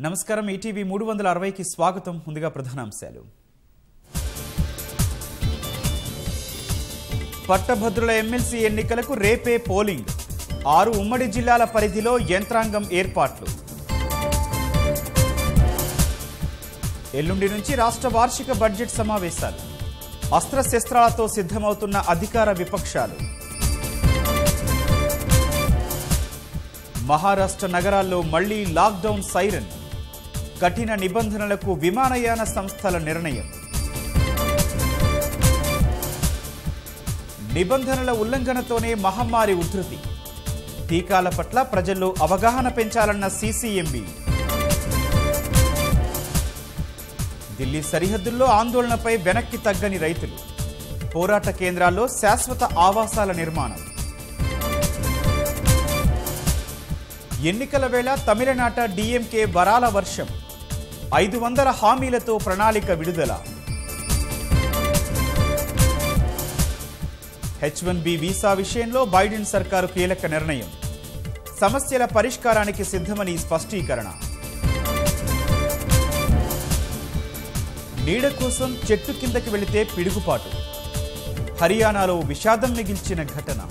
నమస్కారం ఈటీవీ మూడు వందల అరవైకి స్వాగతం. ముందుగా ప్రధానాంశాలు. పట్టభద్రుల ఎమ్మెల్సీ ఎన్నికలకు రేపే పోలింగ్. ఆరు ఉమ్మడి జిల్లాల పరిధిలో యంత్రాంగం ఏర్పాట్లు. ఎల్లుండి నుంచి రాష్ట్ర వార్షిక బడ్జెట్ సమావేశాలు. అస్త్రశస్త్రాలతో సిద్ధమవుతున్న అధికార విపక్షాలు. మహారాష్ట్ర నగరాల్లో మళ్ళీ లాక్డౌన్ సైరన్. కఠిన నిబంధనలకు విమానయాన సంస్థల నిర్ణయం. నిబంధనల ఉల్లంఘనతోనే మహమ్మారి ఉధృతి. టీకాల పట్ల ప్రజల్లో అవగాహన పెంచాలన్న సీసీఎంబీ. ఢిల్లీ సరిహద్దుల్లో ఆందోళనపై వెనక్కి తగ్గని రైతులు. పోరాట కేంద్రాల్లో శాశ్వత ఆవాసాల నిర్మాణం. ఎన్నికల వేళ తమిళనాట డీఎంకే వరాల వర్షం. ఐదు వందల హామీలతో ప్రణాళిక విడుదల. హెచ్ వన్ బి వీసా విషయంలో బైడెన్ సర్కారు కీలక నిర్ణయం. సమస్యల పరిష్కారానికి సిద్ధమని స్పష్టీకరణ. నీడ కోసం చెట్టు కిందకి వెళితే పిడుగుపాటు. హర్యానాలో విషాదం మిగిల్చిన ఘటన.